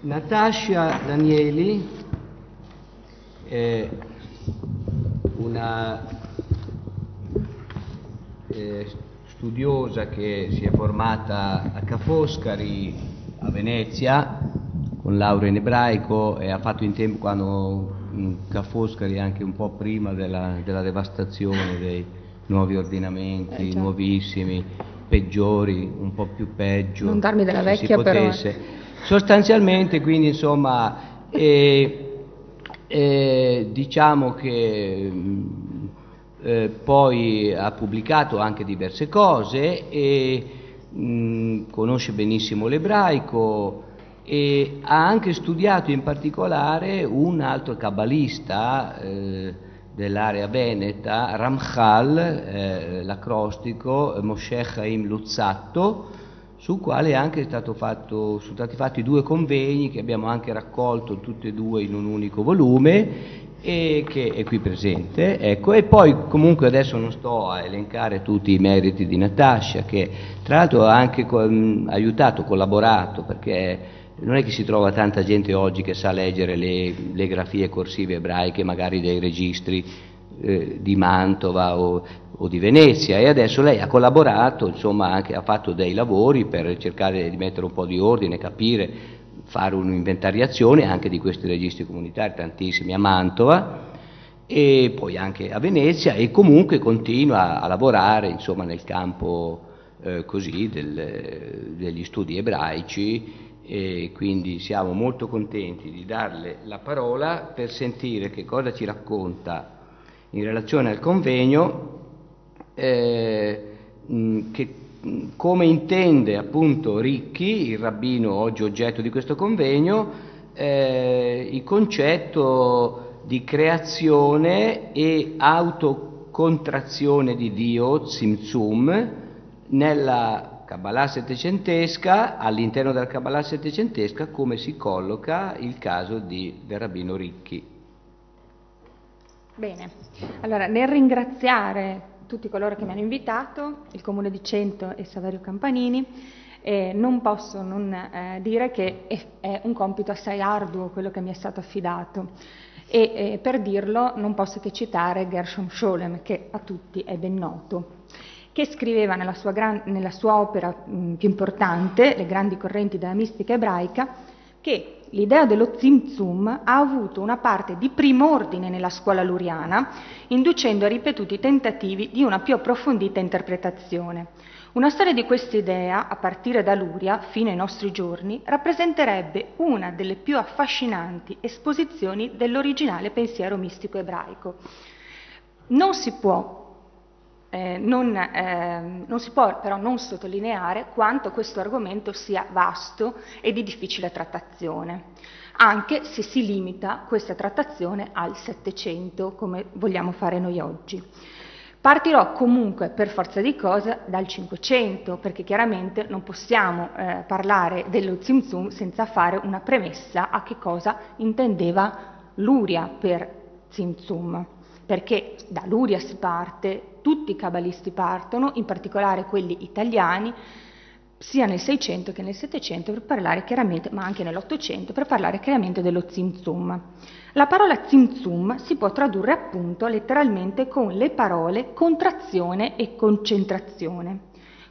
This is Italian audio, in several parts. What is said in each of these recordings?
Natascia Danieli è una eh, studiosa che si è formata a Ca' Foscari a Venezia con laurea in ebraico e ha fatto in tempo quando Ca' Foscari anche un po' prima della, della devastazione dei nuovi ordinamenti, Eh, nuovissimi, peggiori, un po' più peggio. Non darmi della vecchia, però. Sostanzialmente, quindi, insomma, eh, eh, diciamo che mh, eh, poi ha pubblicato anche diverse cose e mh, conosce benissimo l'ebraico e ha anche studiato in particolare un altro cabbalista eh, dell'area veneta, Ramchal, eh, l'acrostico Moshe Chaim Luzzatto, sul quale anche fatto, sono stati fatti due convegni che abbiamo anche raccolto tutti e due in un unico volume e che è qui presente. Ecco, e poi comunque adesso non sto a elencare tutti i meriti di Natascia che tra l'altro ha anche co- aiutato, collaborato perché non è che si trova tanta gente oggi che sa leggere le, le grafie corsive ebraiche magari dei registri eh, di Mantova o, o di Venezia e adesso lei ha collaborato, insomma anche ha fatto dei lavori per cercare di mettere un po' di ordine, capire, fare un'inventariazione anche di questi registri comunitari, tantissimi a Mantova e poi anche a Venezia e comunque continua a lavorare insomma nel campo eh, così del- degli studi ebraici e quindi siamo molto contenti di darle la parola per sentire che cosa ci racconta in relazione al convegno, eh, che, come intende appunto Ricchi, il rabbino oggi oggetto di questo convegno, eh, il concetto di creazione e autocontrazione di Dio, Tzimtzum, nella Kabbalah settecentesca, all'interno della Kabbalah settecentesca, come si colloca il caso di, del rabbino Ricchi. Bene, allora nel ringraziare tutti coloro che mi hanno invitato, il Comune di Cento e Saverio Campanini, eh, non posso non eh, dire che è, è un compito assai arduo quello che mi è stato affidato. E eh, per dirlo non posso che citare Gershom Scholem, che a tutti è ben noto che scriveva nella sua, gran- nella sua opera mh, più importante, Le grandi correnti della mistica ebraica, che l'idea dello Tzimtzum ha avuto una parte di prim'ordine nella scuola luriana, inducendo a ripetuti tentativi di una più approfondita interpretazione. Una storia di questa idea, a partire da Luria fino ai nostri giorni, rappresenterebbe una delle più affascinanti esposizioni dell'originale pensiero mistico ebraico. Non si può eh, non, ehm, non si può però non sottolineare quanto questo argomento sia vasto e di difficile trattazione, anche se si limita questa trattazione al Settecento, come vogliamo fare noi oggi. Partirò comunque per forza di cose dal Cinquecento, perché chiaramente non possiamo eh, parlare dello Zimzum senza fare una premessa a che cosa intendeva Luria per Zimzum perché da Luria si parte, tutti i cabalisti partono, in particolare quelli italiani, sia nel 600 che nel 700 per parlare chiaramente, ma anche nell'800 per parlare chiaramente dello Zimzum. La parola Zimzum si può tradurre appunto letteralmente con le parole contrazione e concentrazione.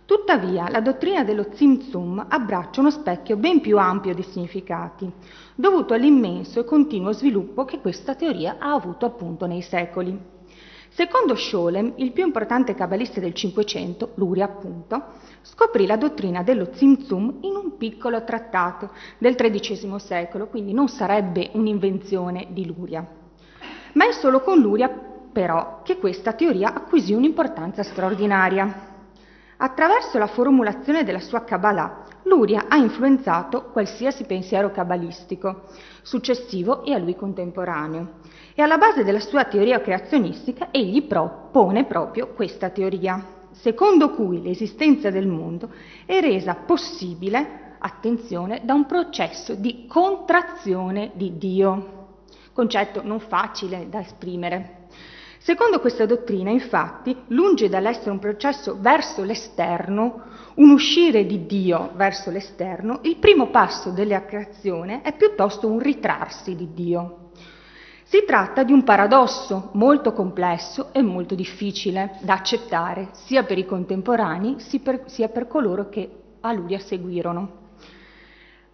Tuttavia, la dottrina dello Zimzum abbraccia uno specchio ben più ampio di significati, dovuto all'immenso e continuo sviluppo che questa teoria ha avuto appunto nei secoli. Secondo Scholem, il più importante cabalista del Cinquecento, Luria appunto, scoprì la dottrina dello Zimzum in un piccolo trattato del XIII secolo, quindi non sarebbe un'invenzione di Luria. Ma è solo con Luria, però, che questa teoria acquisì un'importanza straordinaria. Attraverso la formulazione della sua Kabbalah, Luria ha influenzato qualsiasi pensiero cabalistico successivo e a lui contemporaneo. E alla base della sua teoria creazionistica egli propone proprio questa teoria, secondo cui l'esistenza del mondo è resa possibile, attenzione, da un processo di contrazione di Dio, concetto non facile da esprimere. Secondo questa dottrina, infatti, lunge dall'essere un processo verso l'esterno, un uscire di Dio verso l'esterno, il primo passo della creazione è piuttosto un ritrarsi di Dio. Si tratta di un paradosso molto complesso e molto difficile da accettare sia per i contemporanei sia per coloro che a Luria seguirono.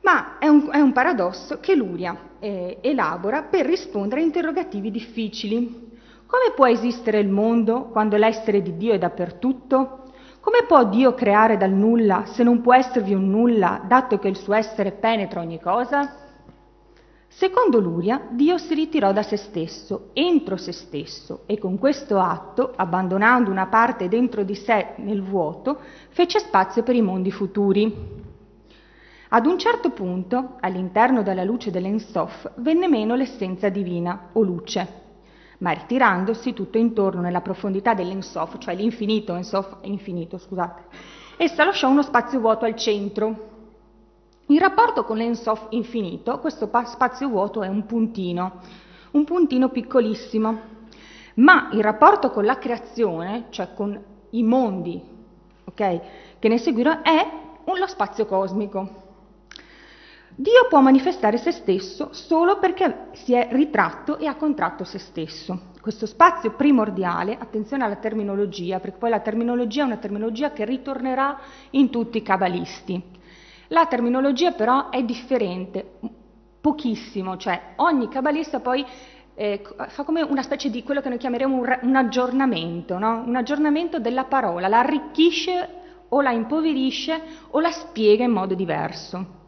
Ma è un, è un paradosso che Luria eh, elabora per rispondere a interrogativi difficili. Come può esistere il mondo quando l'essere di Dio è dappertutto? Come può Dio creare dal nulla se non può esservi un nulla, dato che il suo essere penetra ogni cosa? Secondo Luria, Dio si ritirò da se stesso, entro se stesso, e con questo atto, abbandonando una parte dentro di sé nel vuoto, fece spazio per i mondi futuri. Ad un certo punto, all'interno della luce dell'Ensof, venne meno l'essenza divina o luce, ma ritirandosi tutto intorno nella profondità dell'Ensof, cioè l'infinito, Ensof è infinito, scusate, essa lasciò uno spazio vuoto al centro, in rapporto con l'Ensof infinito, questo spazio vuoto è un puntino, un puntino piccolissimo, ma in rapporto con la creazione, cioè con i mondi okay, che ne seguirono, è lo spazio cosmico. Dio può manifestare se stesso solo perché si è ritratto e ha contratto se stesso. Questo spazio primordiale, attenzione alla terminologia, perché poi la terminologia è una terminologia che ritornerà in tutti i cabalisti. La terminologia però è differente, pochissimo, cioè ogni cabalista poi eh, fa come una specie di quello che noi chiameremo un, un aggiornamento, no? un aggiornamento della parola, la arricchisce o la impoverisce o la spiega in modo diverso.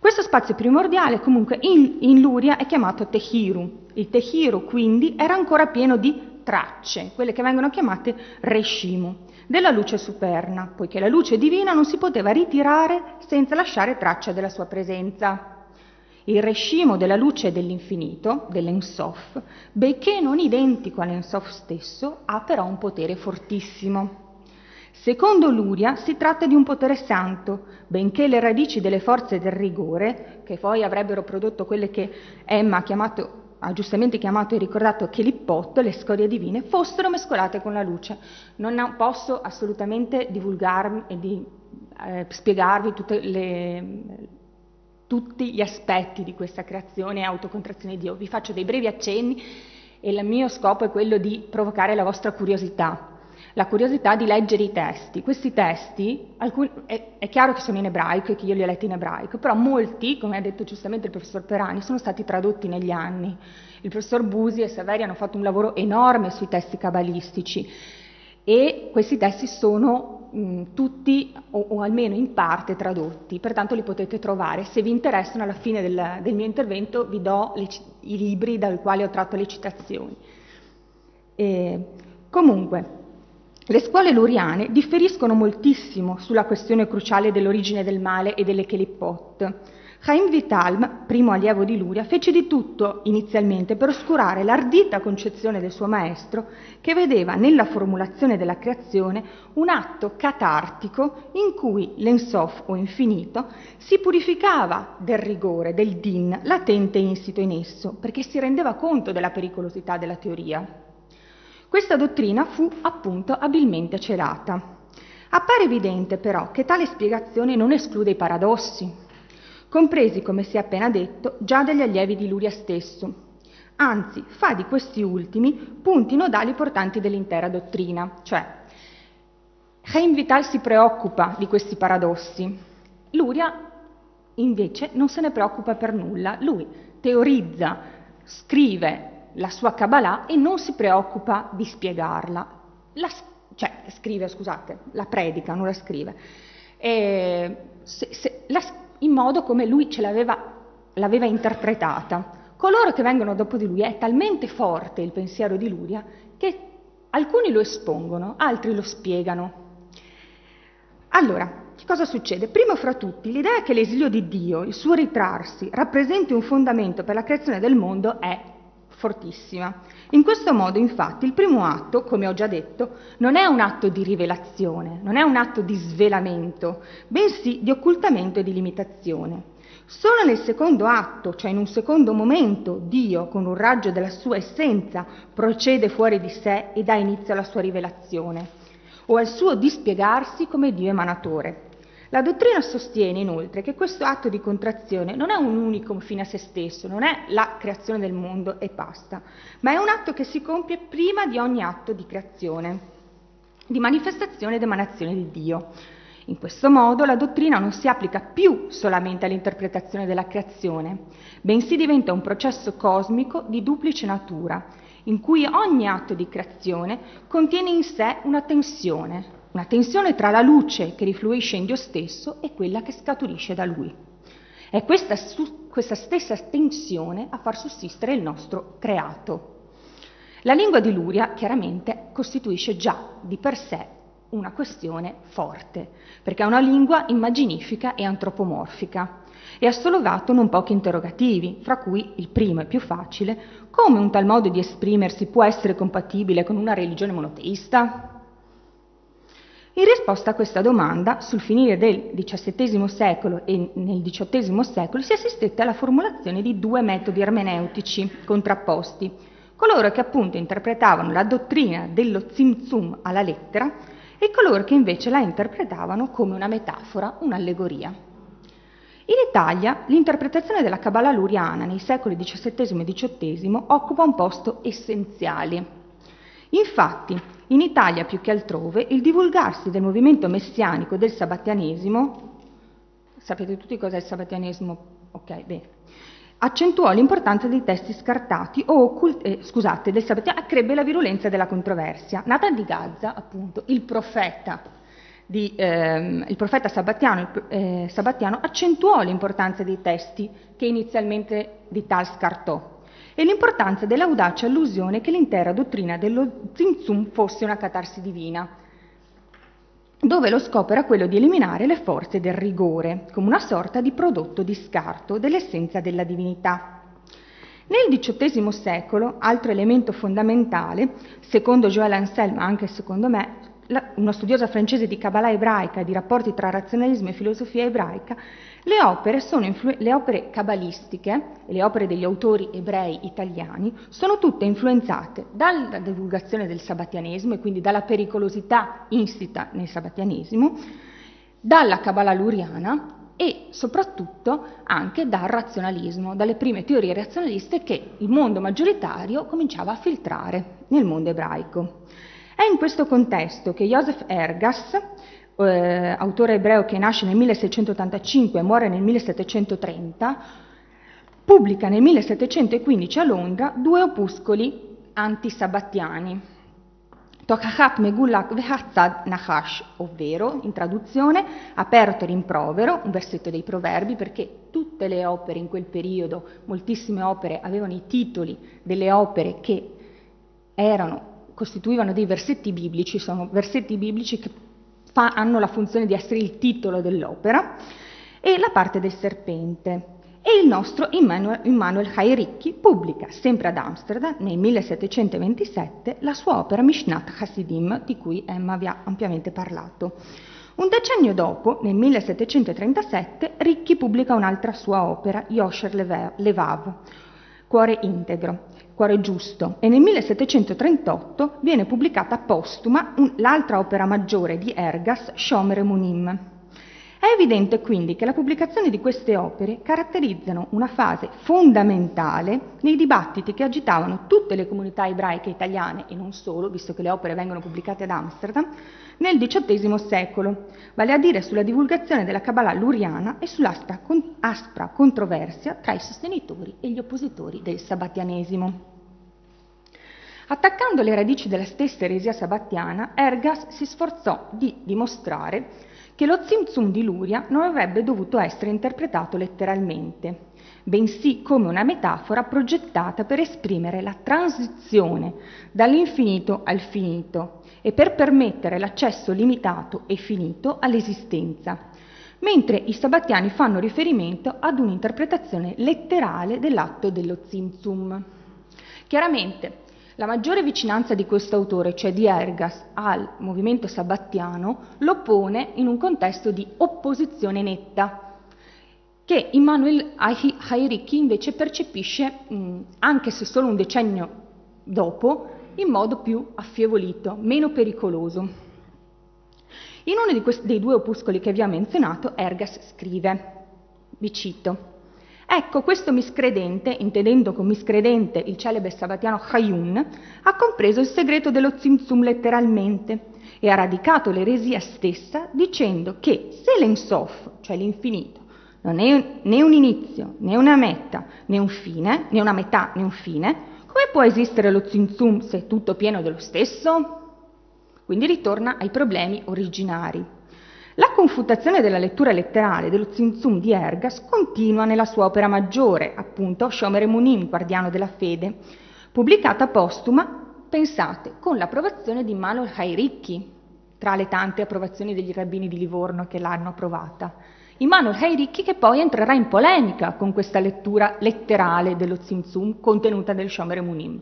Questo spazio primordiale comunque in, in Luria è chiamato Tehiru. Il Tehiru quindi era ancora pieno di tracce, quelle che vengono chiamate Reshimu della luce superna, poiché la luce divina non si poteva ritirare senza lasciare traccia della sua presenza. Il rescimo della luce dell'infinito, dell'Ensof, benché non identico all'Ensof stesso, ha però un potere fortissimo. Secondo Luria si tratta di un potere santo, benché le radici delle forze del rigore, che poi avrebbero prodotto quelle che Emma ha chiamato ha giustamente chiamato e ricordato che l'ippotto, le scorie divine, fossero mescolate con la luce. Non posso assolutamente divulgarmi e di, eh, spiegarvi le, tutti gli aspetti di questa creazione e autocontrazione di Dio. Vi faccio dei brevi accenni e il mio scopo è quello di provocare la vostra curiosità la curiosità di leggere i testi. Questi testi, alcuni, è, è, chiaro che sono in ebraico e che io li ho letti in ebraico, però molti, come ha detto giustamente il professor Perani, sono stati tradotti negli anni. Il professor Busi e Saveri hanno fatto un lavoro enorme sui testi cabalistici e questi testi sono mh, tutti o, o, almeno in parte tradotti, pertanto li potete trovare. Se vi interessano, alla fine del, del mio intervento vi do le, i libri dai quali ho tratto le citazioni. E, comunque, le scuole luriane differiscono moltissimo sulla questione cruciale dell'origine del male e delle Kelippot. Chaim Vitalm, primo allievo di Luria, fece di tutto inizialmente per oscurare l'ardita concezione del suo maestro che vedeva nella formulazione della creazione un atto catartico in cui l'ensof o infinito si purificava del rigore, del din latente insito in esso, perché si rendeva conto della pericolosità della teoria. Questa dottrina fu appunto abilmente celata. Appare evidente però che tale spiegazione non esclude i paradossi, compresi, come si è appena detto, già dagli allievi di Luria stesso, anzi fa di questi ultimi punti nodali portanti dell'intera dottrina, cioè Chaim Vital si preoccupa di questi paradossi, Luria invece non se ne preoccupa per nulla, lui teorizza, scrive la sua Kabbalah e non si preoccupa di spiegarla. La, cioè, scrive, scusate, la predica, non la scrive. E, se, se, la, in modo come lui ce l'aveva, l'aveva interpretata. Coloro che vengono dopo di lui è talmente forte il pensiero di Luria che alcuni lo espongono, altri lo spiegano. Allora, che cosa succede? Primo fra tutti, l'idea che l'esilio di Dio, il suo ritrarsi, rappresenti un fondamento per la creazione del mondo è fortissima. In questo modo, infatti, il primo atto, come ho già detto, non è un atto di rivelazione, non è un atto di svelamento, bensì di occultamento e di limitazione. Solo nel secondo atto, cioè in un secondo momento, Dio, con un raggio della sua essenza, procede fuori di sé e dà inizio alla sua rivelazione, o al suo dispiegarsi come Dio emanatore. La dottrina sostiene inoltre che questo atto di contrazione non è un unico fine a se stesso, non è la creazione del mondo e basta, ma è un atto che si compie prima di ogni atto di creazione, di manifestazione ed emanazione di Dio. In questo modo la dottrina non si applica più solamente all'interpretazione della creazione, bensì diventa un processo cosmico di duplice natura, in cui ogni atto di creazione contiene in sé una tensione, una tensione tra la luce che rifluisce in Dio stesso e quella che scaturisce da Lui. È questa, questa stessa tensione a far sussistere il nostro creato. La lingua di Luria chiaramente costituisce già di per sé una questione forte, perché è una lingua immaginifica e antropomorfica e ha sollevato non pochi interrogativi, fra cui il primo e più facile, come un tal modo di esprimersi può essere compatibile con una religione monoteista? In risposta a questa domanda, sul finire del XVII secolo e nel XVIII secolo si assistette alla formulazione di due metodi ermeneutici contrapposti, coloro che appunto interpretavano la dottrina dello Zimzum alla lettera e coloro che invece la interpretavano come una metafora, un'allegoria. In Italia l'interpretazione della Kabbalah luriana nei secoli XVII e XVIII occupa un posto essenziale. Infatti, in Italia più che altrove, il divulgarsi del movimento messianico del sabbattianesimo, sapete tutti cos'è il sabbattianesimo? Ok, bene, accentuò l'importanza dei testi scartati o occult- eh, scusate, del sabbattiano, accrebbe la virulenza della controversia. Nathan di Gaza, appunto, il profeta, di, ehm, il profeta sabbattiano, eh, sabbattiano, accentuò l'importanza dei testi che inizialmente di Tal scartò e l'importanza dell'audace allusione che l'intera dottrina dello Zinzum fosse una catarsi divina, dove lo scopo era quello di eliminare le forze del rigore, come una sorta di prodotto di scarto dell'essenza della divinità. Nel XVIII secolo, altro elemento fondamentale, secondo Joël Ansel, ma anche secondo me, una studiosa francese di Kabbalah ebraica e di rapporti tra razionalismo e filosofia ebraica, le opere, influ- le opere cabalistiche le opere degli autori ebrei italiani sono tutte influenzate dalla divulgazione del sabatianesimo e quindi dalla pericolosità insita nel sabatianesimo, dalla Kabbalah luriana e soprattutto anche dal razionalismo, dalle prime teorie razionaliste che il mondo maggioritario cominciava a filtrare nel mondo ebraico. È in questo contesto che Joseph Ergas, eh, autore ebreo che nasce nel 1685 e muore nel 1730, pubblica nel 1715 a Londra due opuscoli antisabattiani, Tokachat Megulak Vehatzad Nahash, ovvero, in traduzione, aperto rimprovero, un versetto dei proverbi, perché tutte le opere in quel periodo, moltissime opere, avevano i titoli delle opere che erano costituivano dei versetti biblici, sono versetti biblici che fa, hanno la funzione di essere il titolo dell'opera, e la parte del serpente. E il nostro Immanuel, Immanuel Hairicchi pubblica, sempre ad Amsterdam, nel 1727, la sua opera Mishnat Hasidim, di cui Emma vi ha ampiamente parlato. Un decennio dopo, nel 1737, Ricchi pubblica un'altra sua opera, Yosher Levav, Cuore integro, Cuore giusto, e nel 1738 viene pubblicata postuma l'altra opera maggiore di Ergas, Shomer Munim. È evidente quindi che la pubblicazione di queste opere caratterizzano una fase fondamentale nei dibattiti che agitavano tutte le comunità ebraiche italiane e non solo, visto che le opere vengono pubblicate ad Amsterdam, nel XVIII secolo, vale a dire sulla divulgazione della Kabbalah luriana e sull'aspra con, controversia tra i sostenitori e gli oppositori del sabbattianesimo. Attaccando le radici della stessa eresia sabbattiana, Ergas si sforzò di dimostrare che lo Zimzum di Luria non avrebbe dovuto essere interpretato letteralmente, bensì come una metafora progettata per esprimere la transizione dall'infinito al finito e per permettere l'accesso limitato e finito all'esistenza, mentre i sabbattiani fanno riferimento ad un'interpretazione letterale dell'atto dello Zimzum. Chiaramente, la maggiore vicinanza di questo autore, cioè di Ergas, al movimento sabbattiano, lo pone in un contesto di opposizione netta. che Immanuel Hairiki invece percepisce, mh, anche se solo un decennio dopo, in modo più affievolito, meno pericoloso. In uno questi, dei due opuscoli che vi ho menzionato, Ergas scrive, vi cito, Ecco, questo miscredente, intendendo con miscredente il celebre sabatiano Hayun, ha compreso il segreto dello Tzimtzum letteralmente e ha radicato l'eresia stessa dicendo che se l'ensof, cioè l'infinito, non è né un inizio, né una meta, né un fine, né una metà, né un fine, come può esistere lo Tzimtzum se è tutto pieno dello stesso? Quindi ritorna ai problemi originari. La confutazione della lettura letterale dello Tzimtzum di Ergas continua nella sua opera maggiore, appunto Shomer Emunim, Guardiano della Fede, pubblicata postuma, pensate, con l'approvazione di Manuel Hairicchi, tra le tante approvazioni degli rabbini di Livorno che l'hanno approvata. Immanuel Hairicchi che poi entrerà in polemica con questa lettura letterale dello Tzimtzum contenuta nel Shomer Emunim,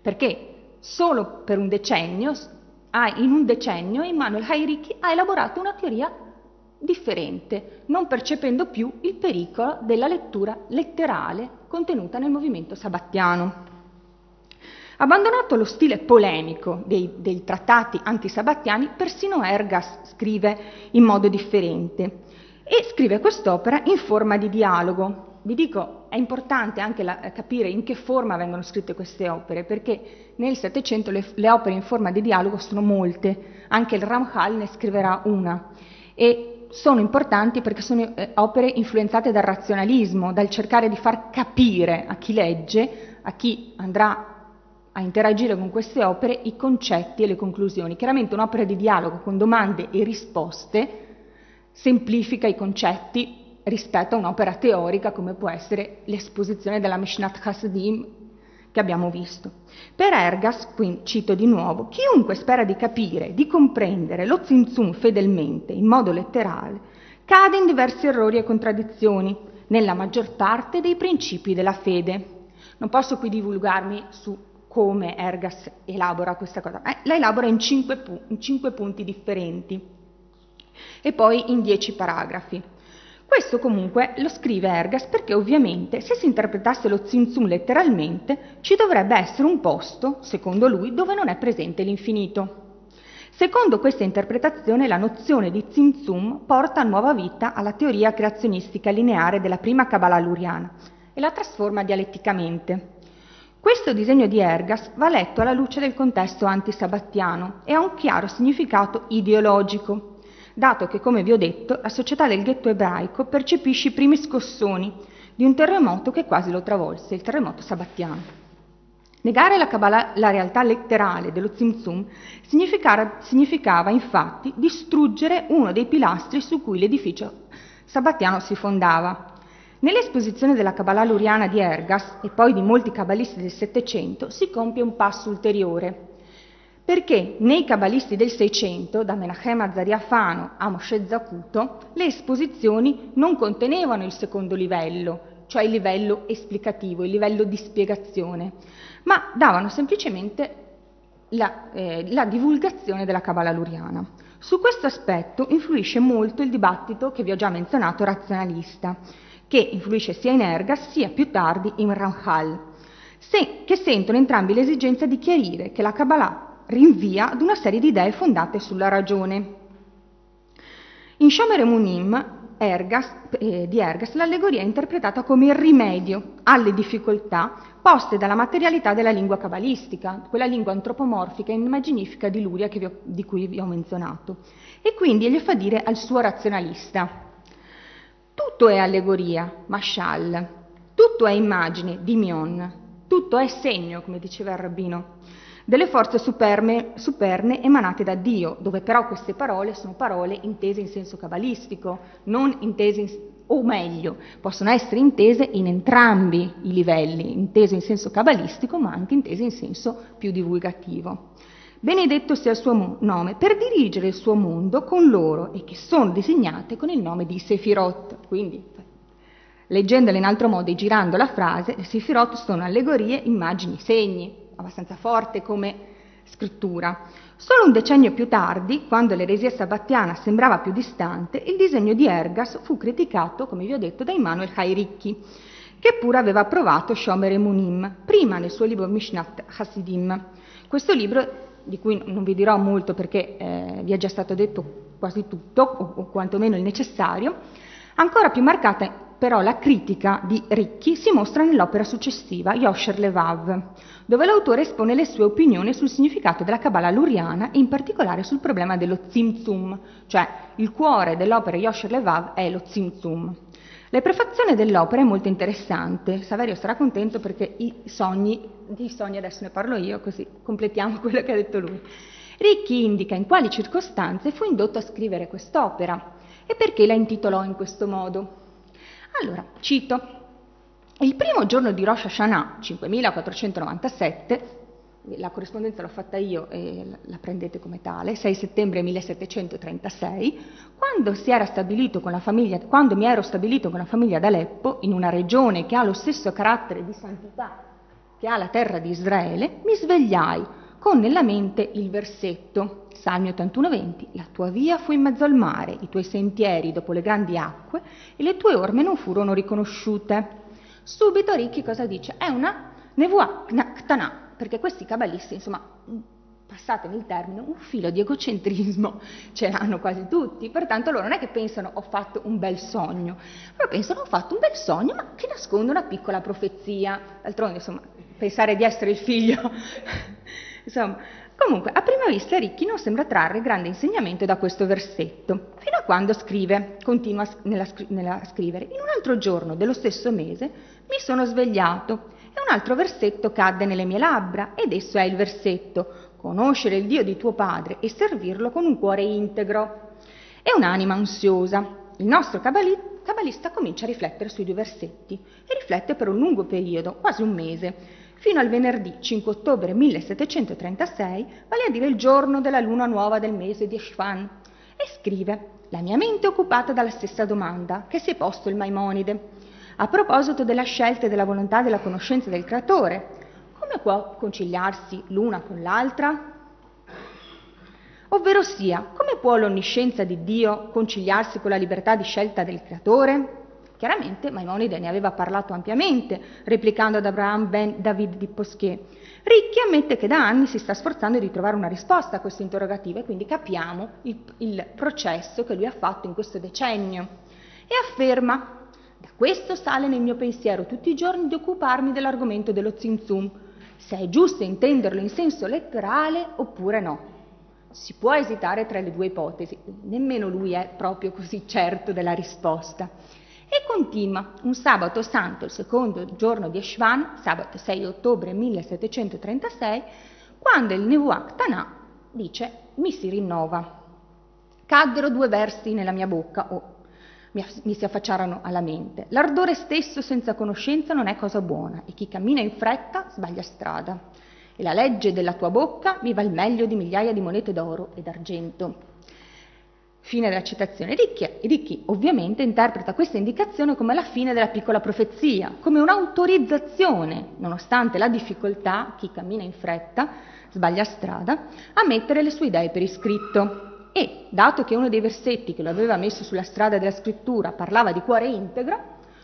perché solo per un decennio ha, in un decennio Immanuel Hairiki ha elaborato una teoria differente, non percependo più il pericolo della lettura letterale contenuta nel movimento sabattiano. Abbandonato lo stile polemico dei, dei trattati antisabattiani, persino Ergas scrive in modo differente e scrive quest'opera in forma di dialogo, vi dico, è importante anche la, capire in che forma vengono scritte queste opere, perché nel Settecento le, le, opere in forma di dialogo sono molte, anche il Ramchal ne scriverà una, e sono importanti perché sono eh, opere influenzate dal razionalismo, dal cercare di far capire a chi legge, a chi andrà a interagire con queste opere, i concetti e le conclusioni. Chiaramente un'opera di dialogo con domande e risposte semplifica i concetti rispetto a un'opera teorica come può essere l'esposizione della Mishnat Hasidim che abbiamo visto. Per Ergas, qui cito di nuovo, chiunque spera di capire, di comprendere lo Tzimtzum fedelmente, in modo letterale, cade in diversi errori e contraddizioni nella maggior parte dei principi della fede. Non posso qui divulgarmi su come Ergas elabora questa cosa, eh, la elabora in cinque, pu- in cinque punti differenti e poi in dieci paragrafi. Questo comunque lo scrive Ergas perché ovviamente se si interpretasse lo Zinzum letteralmente ci dovrebbe essere un posto, secondo lui, dove non è presente l'infinito. Secondo questa interpretazione la nozione di Zinzum porta nuova vita alla teoria creazionistica lineare della prima Kabbalah luriana e la trasforma dialetticamente. Questo disegno di Ergas va letto alla luce del contesto antisabattiano e ha un chiaro significato ideologico dato che, come vi ho detto, la società del ghetto ebraico percepisce i primi scossoni di un terremoto che quasi lo travolse, il terremoto sabattiano. Negare la, Kabbalah, la realtà letterale dello Tzimtzum significava, infatti distruggere uno dei pilastri su cui l'edificio sabattiano si fondava. Nell'esposizione della Kabbalah luriana di Ergas e poi di molti cabalisti del Settecento si compie un passo ulteriore perché nei cabalisti del Seicento, da Menachem Azaria Fano a Moshe Zacuto, le esposizioni non contenevano il secondo livello, cioè il livello esplicativo, il livello di spiegazione, ma davano semplicemente la, eh, la divulgazione della Kabbalah luriana. Su questo aspetto influisce molto il dibattito che vi ho già menzionato razionalista, che influisce sia in Ergas sia più tardi in Ramchal, se, che sentono entrambi l'esigenza di chiarire che la Kabbalah rinvia ad una serie di idee fondate sulla ragione. In Shomer Emunim Ergas, eh, di Ergas l'allegoria è interpretata come il rimedio alle difficoltà poste dalla materialità della lingua cabalistica, quella lingua antropomorfica e immaginifica di Luria ho, di cui vi ho menzionato. E quindi egli fa dire al suo razionalista, tutto è allegoria, mashal, tutto è immagine, dimion, tutto è segno, come diceva il rabbino delle forze superme, superne emanate da Dio, dove però queste parole sono parole intese in senso cabalistico, non intese in, o meglio, possono essere intese in entrambi i livelli, intese in senso cabalistico ma anche intese in senso più divulgativo. Benedetto sia il suo nome per dirigere il suo mondo con loro e che sono disegnate con il nome di Sefirot. Quindi, leggendole in altro modo e girando la frase, Sefirot sono allegorie, immagini, segni, abbastanza forte come scrittura. Solo un decennio più tardi, quando l'eresia sabattiana sembrava più distante, il disegno di Ergas fu criticato, come vi ho detto, da Immanuel Hairicchi, che pure aveva approvato Shomer e Munim, prima nel suo libro Mishnat Hasidim. Questo libro, di cui non vi dirò molto perché eh, vi è già stato detto quasi tutto, o, o quantomeno il necessario, ancora più marcata però la critica di Ricchi si mostra nell'opera successiva, Yosher Levav, dove l'autore espone le sue opinioni sul significato della Kabbalah luriana e in particolare sul problema dello Tzimtzum, cioè il cuore dell'opera Yosher Levav è lo Tzimtzum. La prefazione dell'opera è molto interessante, Saverio sarà contento perché i sogni, di sogni adesso ne parlo io, così completiamo quello che ha detto lui. Ricchi indica in quali circostanze fu indotto a scrivere quest'opera e perché la intitolò in questo modo. Allora, cito, il primo giorno di Rosh Hashanah, 5497, la corrispondenza l'ho fatta io e la prendete come tale, 6 settembre 1736, quando, famiglia, quando mi ero stabilito con la famiglia ad Aleppo, in una regione che ha lo stesso carattere di santità che ha la terra di Israele, mi svegliai con nella mente il versetto, Salmi 81-20, la tua via fu in mezzo al mare, i tuoi sentieri dopo le grandi acque e le tue orme non furono riconosciute. Subito Ricchi cosa dice? È una nevuah ktana, perché questi cabalisti, insomma, passatemi il termine, un filo di egocentrismo ce l'hanno quasi tutti, pertanto loro non è che pensano ho fatto un bel sogno, però pensano ho fatto un bel sogno ma che nasconde una piccola profezia, d'altronde insomma pensare di essere il figlio Insomma, comunque, a prima vista Ricchi non sembra trarre grande insegnamento da questo versetto, fino a quando scrive, continua nella, nella scrivere, in un altro giorno dello stesso mese mi sono svegliato e un altro versetto cadde nelle mie labbra ed esso è il versetto conoscere il Dio di tuo padre e servirlo con un cuore integro e un'anima ansiosa. Il nostro cabalista comincia a riflettere sui due versetti e riflette per un lungo periodo, quasi un mese, fino al venerdì 5 ottobre 1736, vale a dire il giorno della luna nuova del mese di Shvan, e scrive La mia mente è occupata dalla stessa domanda che si è posto il Maimonide. A proposito della scelta e della volontà della conoscenza del Creatore, come può conciliarsi l'una con l'altra? Ovvero sia, come può l'onniscienza di Dio conciliarsi con la libertà di scelta del Creatore? Chiaramente Maimonide ne aveva parlato ampiamente, replicando ad Abraham ben David di Posché. Ricchi ammette che da anni si sta sforzando di trovare una risposta a questo interrogativo e quindi capiamo il, il processo che lui ha fatto in questo decennio. E afferma, da questo sale nel mio pensiero tutti i giorni di occuparmi dell'argomento dello Zinzum, se è giusto intenderlo in senso letterale oppure no. Si può esitare tra le due ipotesi, nemmeno lui è proprio così certo della risposta. E continua, un sabato santo, il secondo giorno di Eshvan, sabato 6 ottobre 1736, quando il Nevuach Tanà dice mi si rinnova. Caddero due versi nella mia bocca, o oh, mi, mi si affacciarono alla mente. L'ardore stesso senza conoscenza non è cosa buona, e chi cammina in fretta sbaglia strada. E la legge della tua bocca mi va il meglio di migliaia di monete d'oro e d'argento. Fine della citazione. Ricchi, Ricchi ovviamente interpreta questa indicazione come la fine della piccola profezia, come un'autorizzazione, nonostante la difficoltà, chi cammina in fretta, sbaglia strada, a mettere le sue idee per iscritto. E, dato che uno dei versetti che lo aveva messo sulla strada della scrittura parlava di cuore integro,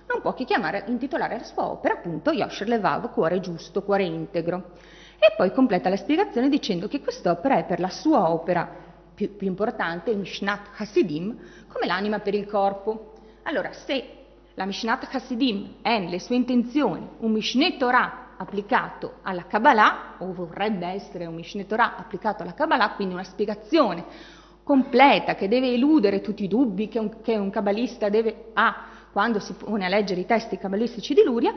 non può che chiamare, intitolare la sua opera appunto Yosher Levav, cuore giusto, cuore integro. E poi completa la spiegazione dicendo che quest'opera è per la sua opera più, più importante, il Mishnat Hasidim, come l'anima per il corpo. Allora, se la Mishnat Hasidim è nelle sue intenzioni un Mishneh Torah applicato alla Kabbalah, o vorrebbe essere un Mishneh Torah applicato alla Kabbalah, quindi una spiegazione completa che deve eludere tutti i dubbi che un, che un kabbalista deve, ha quando si pone a leggere i testi cabalistici di Luria,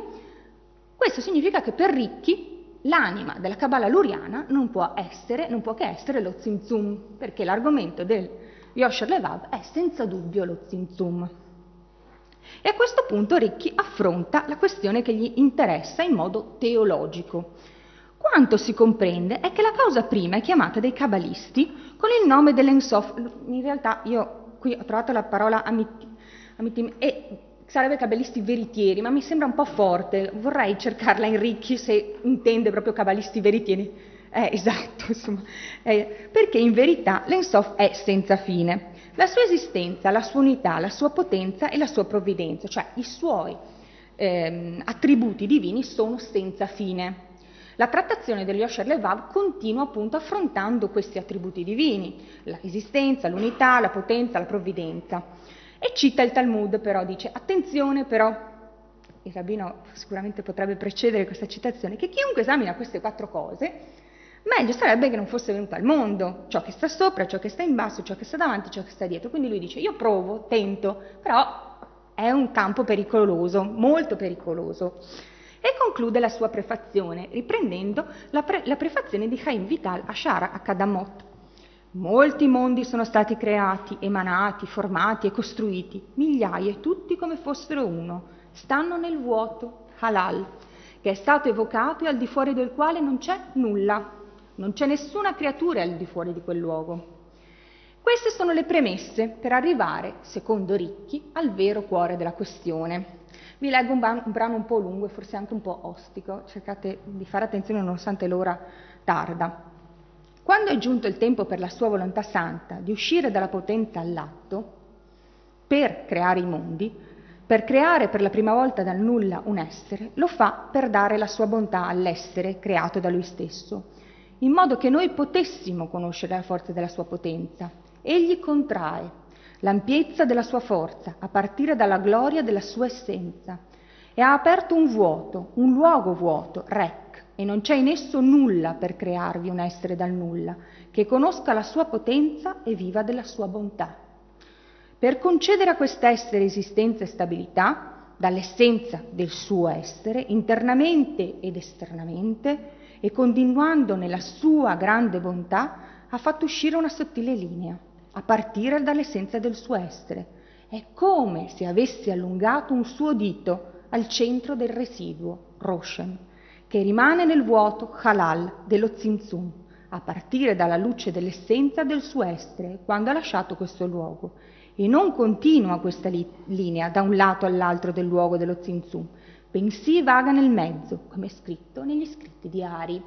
questo significa che per ricchi l'anima della Kabbalah luriana non può essere, non può che essere lo Tzimtzum, perché l'argomento del Yosher Levav è senza dubbio lo Tzimtzum. E a questo punto Ricchi affronta la questione che gli interessa in modo teologico. Quanto si comprende è che la causa prima è chiamata dai cabalisti con il nome dell'Ensof. In realtà io qui ho trovato la parola amitim, amitim e sarebbe cabalisti veritieri, ma mi sembra un po' forte, vorrei cercarla in Ricchi se intende proprio cabalisti veritieri. Eh, esatto, insomma, eh, perché in verità l'Ensof è senza fine. La sua esistenza, la sua unità, la sua potenza e la sua provvidenza, cioè i suoi ehm, attributi divini sono senza fine. La trattazione degli Osher Levav continua appunto affrontando questi attributi divini, l'esistenza, l'unità, la potenza, la provvidenza. E cita il Talmud però, dice attenzione però, il rabbino sicuramente potrebbe precedere questa citazione, che chiunque esamina queste quattro cose, meglio sarebbe che non fosse venuto al mondo, ciò che sta sopra, ciò che sta in basso, ciò che sta davanti, ciò che sta dietro. Quindi lui dice io provo, tento, però è un campo pericoloso, molto pericoloso e conclude la sua prefazione riprendendo la, pre- la prefazione di Chaim Vital a Shara a Kadamot. Molti mondi sono stati creati, emanati, formati e costruiti, migliaia, tutti come fossero uno, stanno nel vuoto, halal, che è stato evocato e al di fuori del quale non c'è nulla, non c'è nessuna creatura al di fuori di quel luogo. Queste sono le premesse per arrivare, secondo Ricchi, al vero cuore della questione, vi leggo un, brano un, po' lungo e forse anche un po' ostico, cercate di fare attenzione nonostante l'ora tarda. Quando è giunto il tempo per la sua volontà santa di uscire dalla potenza all'atto, per creare i mondi, per creare per la prima volta dal nulla un essere, lo fa per dare la sua bontà all'essere creato da lui stesso, in modo che noi potessimo conoscere la forza della sua potenza. Egli contrae, l'ampiezza della sua forza, a partire dalla gloria della sua essenza. E ha aperto un vuoto, un luogo vuoto, rec, e non c'è in esso nulla per crearvi un essere dal nulla, che conosca la sua potenza e viva della sua bontà. Per concedere a quest'essere esistenza e stabilità, dall'essenza del suo essere, internamente ed esternamente, e continuando nella sua grande bontà, ha fatto uscire una sottile linea a partire dall'essenza del suo essere. È come se avesse allungato un suo dito al centro del residuo, Roshem, che rimane nel vuoto halal dello Tzimtzum, a partire dalla luce dell'essenza del suo essere quando ha lasciato questo luogo, e non continua questa li- linea da un lato all'altro del luogo dello Tzimtzum, bensì vaga nel mezzo, come è scritto negli scritti di Ari.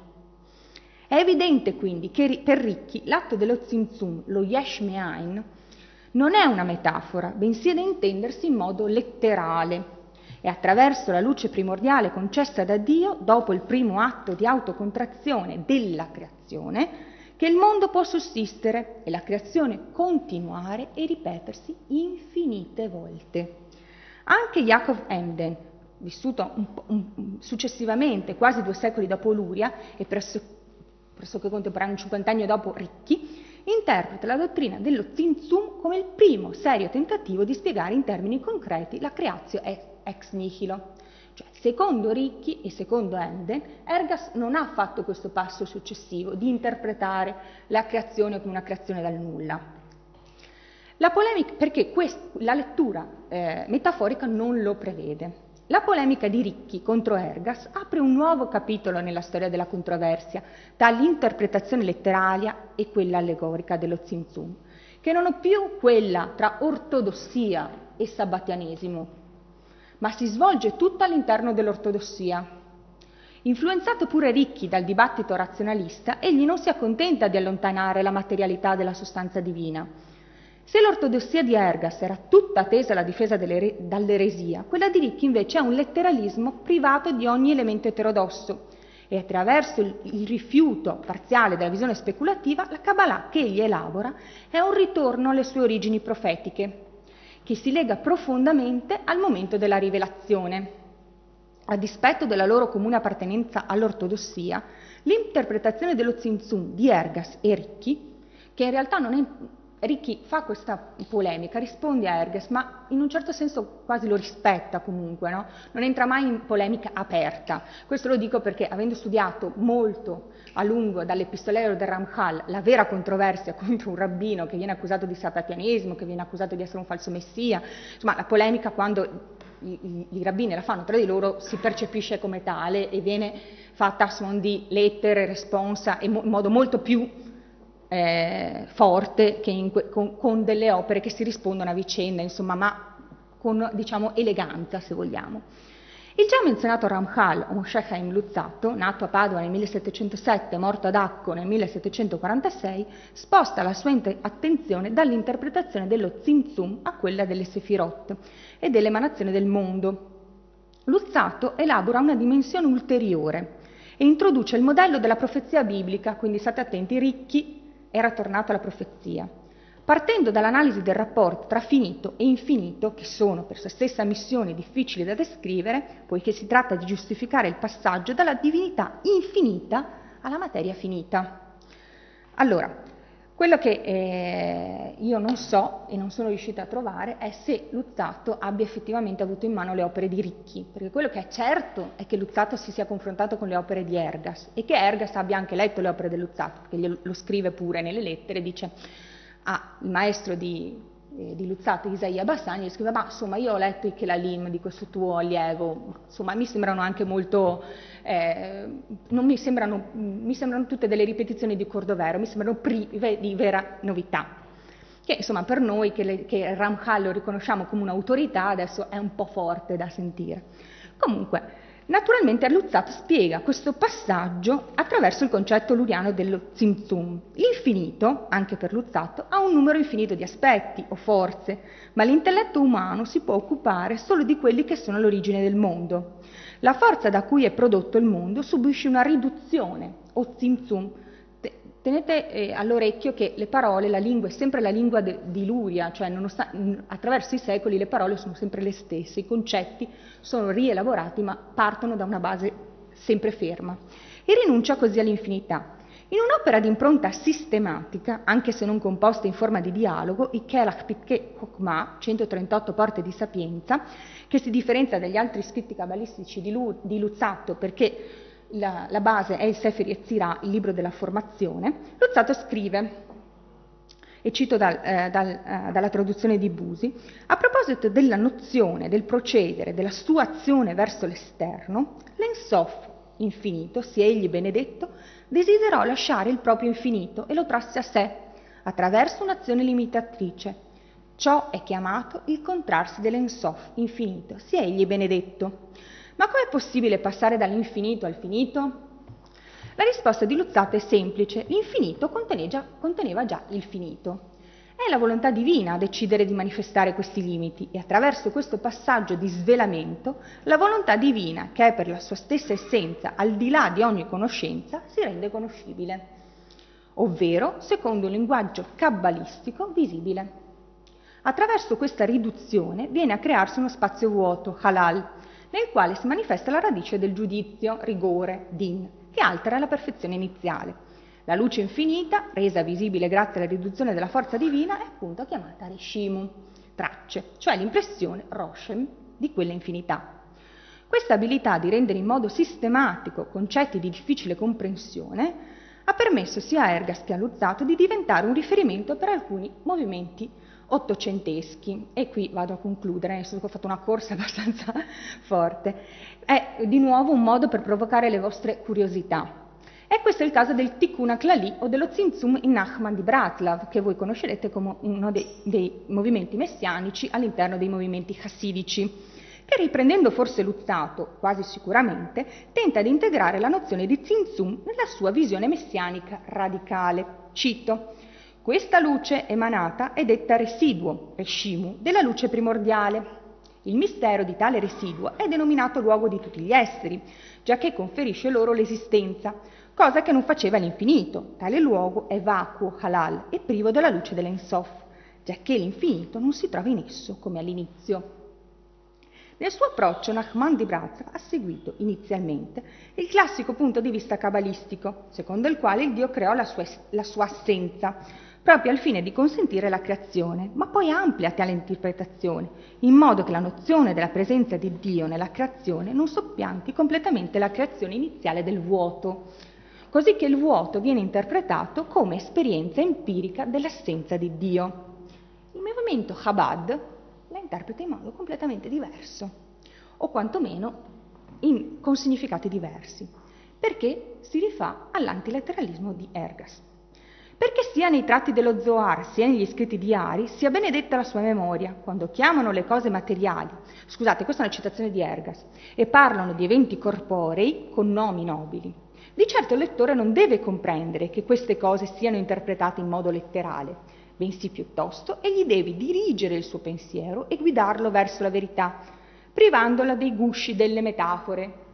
È evidente quindi che per Ricchi l'atto dello Tzimtzum, lo Yesh Me'ain, non è una metafora, bensì da intendersi in modo letterale. E attraverso la luce primordiale concessa da Dio, dopo il primo atto di autocontrazione della creazione, che il mondo può sussistere e la creazione continuare e ripetersi infinite volte. Anche Jacob Emden, vissuto un, un, successivamente, quasi due secoli dopo Luria e presso pressoché contemporaneo 50 anni dopo Ricchi, interpreta la dottrina dello Zinzum come il primo serio tentativo di spiegare in termini concreti la creazio ex nihilo. Cioè, secondo Ricchi e secondo Enden, Ergas non ha fatto questo passo successivo di interpretare la creazione come una creazione dal nulla. La polemica, perché quest, la lettura eh, metaforica non lo prevede. La polemica di Ricchi contro Ergas apre un nuovo capitolo nella storia della controversia tra l'interpretazione letteraria e quella allegorica dello Zinzum, che non è più quella tra ortodossia e sabbattianesimo, ma si svolge tutta all'interno dell'ortodossia. Influenzato pure Ricchi dal dibattito razionalista, egli non si accontenta di allontanare la materialità della sostanza divina, se l'ortodossia di Ergas era tutta tesa alla difesa dall'eresia, quella di Ricchi invece è un letteralismo privato di ogni elemento eterodosso e attraverso il, il rifiuto parziale della visione speculativa, la Kabbalah che egli elabora è un ritorno alle sue origini profetiche, che si lega profondamente al momento della rivelazione. A dispetto della loro comune appartenenza all'ortodossia, l'interpretazione dello Zinzum di Ergas e Ricchi, che in realtà non è Ricchi fa questa polemica, risponde a Erges, ma in un certo senso quasi lo rispetta comunque, no? non entra mai in polemica aperta. Questo lo dico perché avendo studiato molto a lungo dall'epistolero del Ramchal la vera controversia contro un rabbino che viene accusato di sapatianesimo, che viene accusato di essere un falso messia, insomma la polemica quando i, i, i rabbini la fanno tra di loro si percepisce come tale e viene fatta a suon di lettere, responsa in modo molto più eh, forte in, con, con, delle opere che si rispondono a vicenda, insomma, ma con diciamo, eleganza se vogliamo. Il già menzionato Ramchal, un Sheikh Haim Luzzato, nato a Padova nel 1707 e morto ad Acco nel 1746, sposta la sua attenzione dall'interpretazione dello Tzimtzum a quella delle Sefirot e dell'emanazione del mondo. Luzzato elabora una dimensione ulteriore e introduce il modello della profezia biblica, quindi state attenti, ricchi era tornato alla profezia partendo dall'analisi del rapporto tra finito e infinito, che sono per sua stessa missione difficili da descrivere, poiché si tratta di giustificare il passaggio dalla divinità infinita alla materia finita. Allora, quello che eh, io non so e non sono riuscita a trovare è se Luzzato abbia effettivamente avuto in mano le opere di Ricchi, perché quello che è certo è che Luzzato si sia confrontato con le opere di Ergas e che Ergas abbia anche letto le opere di Luzzato, perché lo scrive pure nelle lettere, dice il maestro di, eh, di Luzzato, Isaia Bassani, gli scrive, ma insomma io ho letto i Kelalim di questo tuo allievo, insomma mi sembrano anche molto, eh, non mi sembrano, mi sembrano tutte delle ripetizioni di Cordovero, mi sembrano prive di vera novità che insomma per noi che, le, che Ramchal lo riconosciamo come un'autorità adesso è un po' forte da sentire. Comunque, Naturalmente Luzzato spiega questo passaggio attraverso il concetto luriano dello zimzum. L'infinito, anche per Luzzato, ha un numero infinito di aspetti o forze, ma l'intelletto umano si può occupare solo di quelli che sono l'origine del mondo. La forza da cui è prodotto il mondo subisce una riduzione o zimzum Tenete eh, all'orecchio che le parole, la lingua è sempre la lingua de, di Luria, cioè attraverso i secoli le parole sono sempre le stesse, i concetti sono rielaborati ma partono da una base sempre ferma e rinuncia così all'infinità. In un'opera di impronta sistematica, anche se non composta in forma di dialogo, i Kelach Pitke Chokmah, 138 porte di sapienza, che si differenzia dagli altri scritti cabalistici di, Lu, di Luzzato perché la, la base è il Sefer Yetzirah, il libro della formazione, Luzzato scrive, e cito dal, eh, dal, eh, dalla traduzione di Busi, a proposito della nozione, del procedere, della sua azione verso l'esterno, l'Ensof, infinito, sia egli benedetto, desiderò lasciare il proprio infinito e lo trasse a sé, attraverso un'azione limitatrice. Ciò è chiamato il contrarsi dell'Ensof, infinito, sia egli benedetto. Ma com'è possibile passare dall'infinito al finito? La risposta di Luzzato è semplice, l'infinito conteneva già il finito. È la volontà divina a decidere di manifestare questi limiti e attraverso questo passaggio di svelamento la volontà divina, che è per la sua stessa essenza al di là di ogni conoscenza, si rende conoscibile, ovvero secondo un linguaggio kabbalistico visibile. Attraverso questa riduzione viene a crearsi uno spazio vuoto, halal, nel quale si manifesta la radice del giudizio, rigore, din, che altera la perfezione iniziale. La luce infinita, resa visibile grazie alla riduzione della forza divina, è appunto chiamata Rishimu, tracce, cioè l'impressione, Roshem, di quella infinità. Questa abilità di rendere in modo sistematico concetti di difficile comprensione ha permesso sia a Ergas che a Luzzato di diventare un riferimento per alcuni movimenti ottocenteschi. E qui vado a concludere, nel senso che ho fatto una corsa abbastanza forte. È di nuovo un modo per provocare le vostre curiosità. E questo è il caso del Tikkun Aklali o dello Zinzum in Nachman di Bratlav, che voi conoscerete come uno dei, dei movimenti messianici all'interno dei movimenti chassidici che riprendendo forse Luzzato, quasi sicuramente, tenta di integrare la nozione di Zinzum nella sua visione messianica radicale. Cito, questa luce emanata è detta residuo, rescimu, della luce primordiale. Il mistero di tale residuo è denominato luogo di tutti gli esseri, giacché conferisce loro l'esistenza, cosa che non faceva l'infinito. Tale luogo è vacuo, halal e privo della luce dell'ensof, giacché l'infinito non si trova in esso come all'inizio. Nel suo approccio Nachman di Bratza ha seguito inizialmente il classico punto di vista cabalistico, secondo il quale il Dio creò la sua, la sua assenza, proprio al fine di consentire la creazione, ma poi amplia tale interpretazione, in modo che la nozione della presenza di Dio nella creazione non soppianti completamente la creazione iniziale del vuoto, così che il vuoto viene interpretato come esperienza empirica dell'assenza di Dio. Il movimento Chabad la interpreta in modo completamente diverso, o quantomeno in, con significati diversi, perché si rifà all'antilateralismo di Ergas. Perché sia nei tratti dello Zohar sia negli scritti di Ari sia benedetta la sua memoria, quando chiamano le cose materiali, scusate, questa è una citazione di Ergas, e parlano di eventi corporei con nomi nobili. Di certo il lettore non deve comprendere che queste cose siano interpretate in modo letterale, bensì piuttosto egli deve dirigere il suo pensiero e guidarlo verso la verità, privandola dei gusci delle metafore,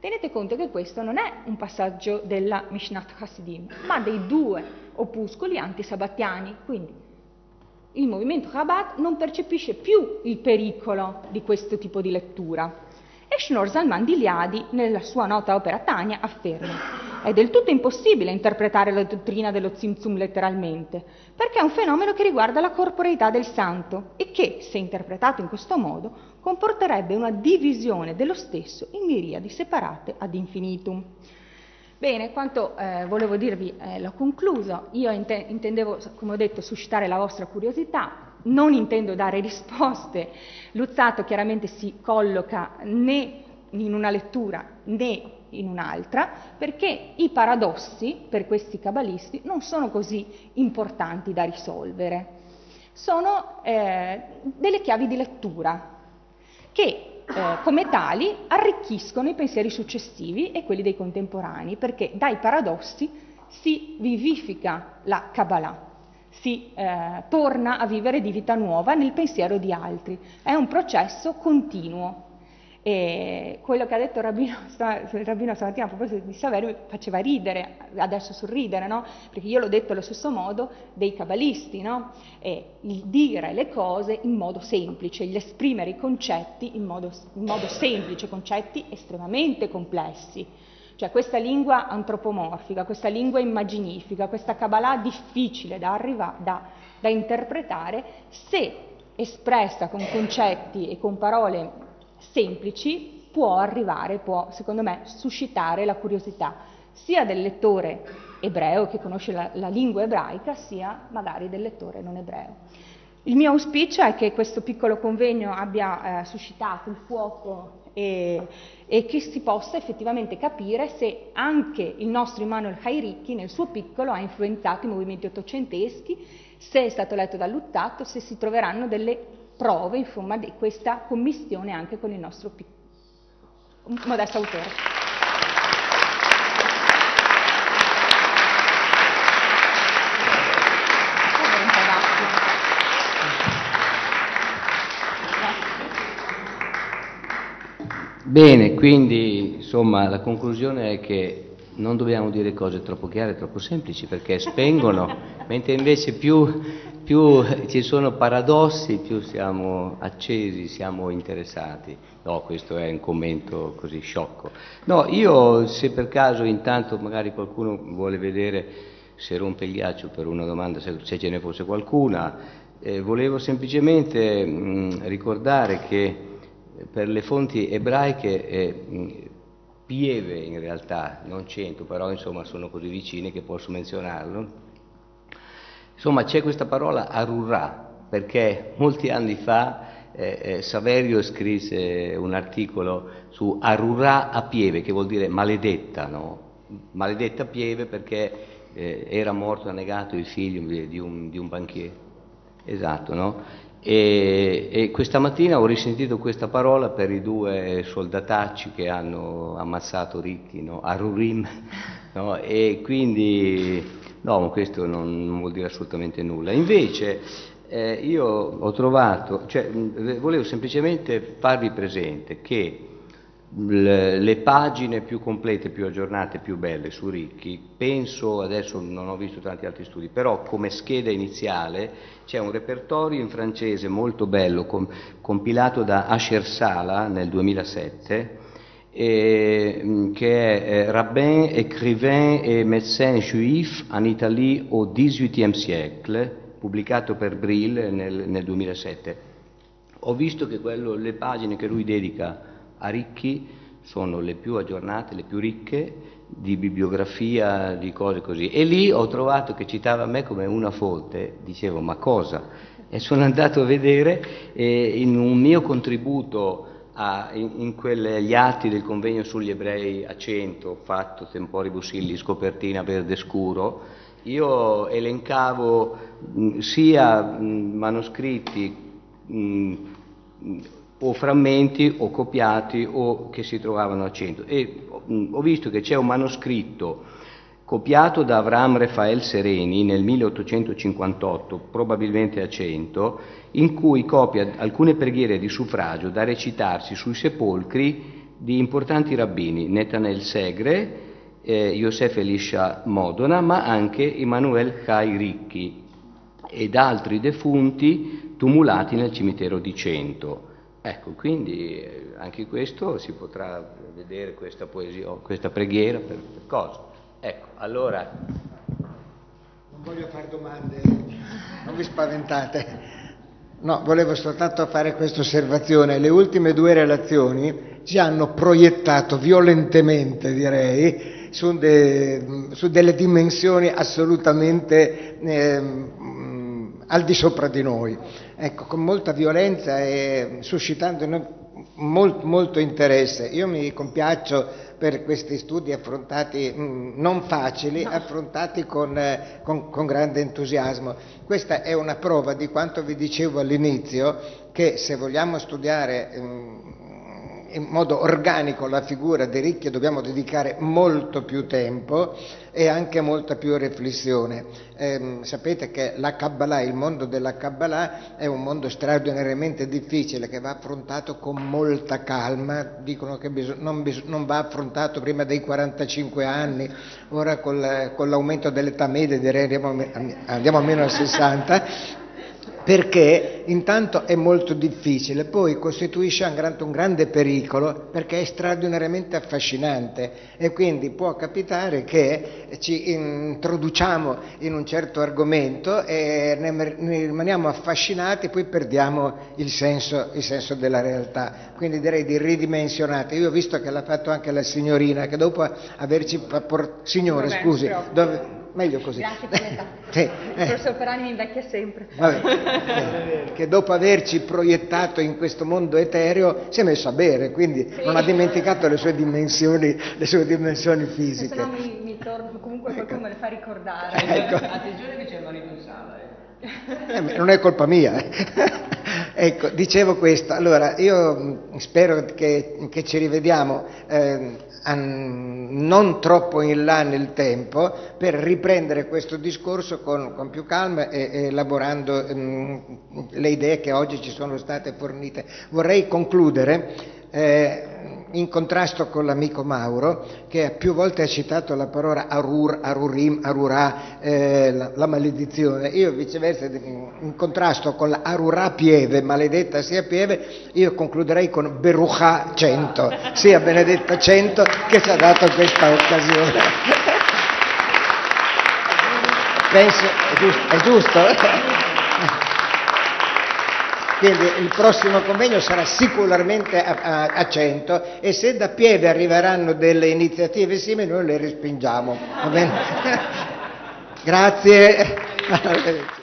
Tenete conto che questo non è un passaggio della Mishnat Hasidim, ma dei due opuscoli antisabattiani. Quindi il movimento Chabad non percepisce più il pericolo di questo tipo di lettura. E Shnor Zalman di Liadi, nella sua nota opera Tania, afferma è del tutto impossibile interpretare la dottrina dello Tzimtzum letteralmente, perché è un fenomeno che riguarda la corporeità del santo e che, se interpretato in questo modo, comporterebbe una divisione dello stesso in miriadi separate ad infinitum. Bene, quanto eh, volevo dirvi eh, l'ho concluso. Io int- intendevo, come ho detto, suscitare la vostra curiosità, non intendo dare risposte. Luzzato chiaramente si colloca né in una lettura né in un'altra, perché i paradossi per questi cabalisti non sono così importanti da risolvere. Sono eh, delle chiavi di lettura che eh, come tali arricchiscono i pensieri successivi e quelli dei contemporanei, perché dai paradossi si vivifica la Kabbalah si eh, torna a vivere di vita nuova nel pensiero di altri. È un processo continuo. E quello che ha detto il rabbino, il rabbino stamattina a proposito di Saverio mi faceva ridere, adesso sorridere, no? perché io l'ho detto allo stesso modo dei cabalisti, no? il dire le cose in modo semplice, il esprimere i concetti in modo, in modo semplice, concetti estremamente complessi. Cioè questa lingua antropomorfica, questa lingua immaginifica, questa Kabbalah difficile da, arriva, da, da interpretare, se espressa con concetti e con parole semplici, può arrivare, può, secondo me, suscitare la curiosità sia del lettore ebreo che conosce la, la lingua ebraica, sia magari del lettore non ebreo. Il mio auspicio è che questo piccolo convegno abbia eh, suscitato il fuoco e, e, che si possa effettivamente capire se anche il nostro Immanuel Hairicchi nel suo piccolo ha influenzato i movimenti ottocenteschi, se è stato letto da Luttato, se si troveranno delle prove insomma, di questa commissione anche con il nostro modesto autore. Bene, quindi insomma la conclusione è che non dobbiamo dire cose troppo chiare, troppo semplici perché spengono, mentre invece più, più, ci sono paradossi, più siamo accesi, siamo interessati. No, questo è un commento così sciocco. No, io se per caso intanto magari qualcuno vuole vedere se rompe il ghiaccio per una domanda, se, se ce ne fosse qualcuna, eh, volevo semplicemente mh, ricordare che per le fonti ebraiche eh, Pieve in realtà, non cento, però insomma sono così vicine che posso menzionarlo. Insomma c'è questa parola arurà, perché molti anni fa eh, eh, Saverio scrisse un articolo su arurà a Pieve, che vuol dire maledetta, no? Maledetta Pieve perché eh, era morto annegato il figlio di un, di un banchiere. Esatto, no? E, e, questa mattina ho risentito questa parola per i due soldatacci che hanno ammazzato Ricchi no? a Rurim, no? e quindi no, questo non, non, vuol dire assolutamente nulla. Invece eh, io ho trovato, cioè, volevo semplicemente farvi presente che le pagine più complete, più aggiornate, più belle su Ricchi, penso, adesso non ho visto tanti altri studi, però come scheda iniziale c'è un repertorio in francese molto bello, com, compilato da Asher Sala nel 2007, eh, che è eh, Rabbin, écrivain et médecin juif en Italie au XVIIIe siècle, pubblicato per Brill nel, nel 2007. Ho visto che quello, le pagine che lui dedica Ricchi sono le più aggiornate, le più ricche di bibliografia, di cose così. E lì ho trovato che citava me come una fonte, dicevo ma cosa? E sono andato a vedere eh, in un mio contributo a, in, in quegli atti del convegno sugli ebrei a 100, fatto temporibus illis, copertina verde scuro, io elencavo mh, sia mh, manoscritti mh, o frammenti o copiati o che si trovavano a cento e ho visto che c'è un manoscritto copiato da Avram Rafael Sereni nel 1858, probabilmente a cento, in cui copia alcune preghiere di suffragio da recitarsi sui sepolcri di importanti rabbini, Netanel Segre, eh, Yosef Elisha Modona, ma anche Emanuel Chai Ricchi ed altri defunti tumulati nel cimitero di Cento. Ecco, quindi eh, anche questo si potrà vedere questa poesia, questa preghiera per, per cosa. Ecco, allora... Non voglio fare domande, non vi spaventate. No, volevo soltanto fare questa osservazione. Le ultime due relazioni ci hanno proiettato violentemente, direi, su, de, su delle dimensioni assolutamente eh, al di sopra di noi. Ecco, con molta violenza e suscitando molto, molto interesse. Io mi compiaccio per questi studi affrontati mh, mm, non facili, no. affrontati con, eh, con, con, grande entusiasmo. Questa è una prova di quanto vi dicevo all'inizio, che se vogliamo studiare mh, mm, in modo organico la figura dei ricchi dobbiamo dedicare molto più tempo e anche molta più riflessione. Eh, sapete che la Kabbalah, il mondo della Kabbalah è un mondo straordinariamente difficile che va affrontato con molta calma, dicono che bis- non, bis- non, va affrontato prima dei 45 anni, ora col, con l'aumento dell'età media direi andiamo, andiamo almeno a 60, perché intanto è molto difficile, poi costituisce anche un grande pericolo perché è straordinariamente affascinante e quindi può capitare che ci introduciamo in un certo argomento e ne rimaniamo affascinati e poi perdiamo il senso, il senso della realtà. Quindi direi di ridimensionare. Io ho visto che l'ha fatto anche la signorina che dopo averci... Signore, Vabbè, scusi, dove, meglio così. Grazie per l'età. sì, Il professor Perani mi invecchia sempre. Vabbè, che dopo averci proiettato in questo mondo etereo si è messo a bere, quindi sì. non ha dimenticato le sue dimensioni, le sue dimensioni fisiche. Se no mi, mi torno, comunque qualcuno ecco. me le fa ricordare. Ecco. Attenzione che c'è il marito in sala. Eh. Eh, non è colpa mia. Ecco, dicevo questo. Allora, io spero che, che ci rivediamo eh, non troppo in là nel tempo per riprendere questo discorso con, con più calma e, elaborando mh, le idee che oggi ci sono state fornite. Vorrei concludere eh, in contrasto con l'amico Mauro, che più volte ha citato la parola Arur, Arurim, Arurà, eh, la, la, maledizione. Io viceversa, in contrasto con la Arurà Pieve, maledetta sia Pieve, io concluderei con Beruchà 100, sia benedetta 100 che ci ha dato questa occasione. Penso, è giusto? È giusto? Quindi il prossimo convegno sarà sicuramente a, a, a 100 e se da Pieve arriveranno delle iniziative simili noi le respingiamo. Grazie.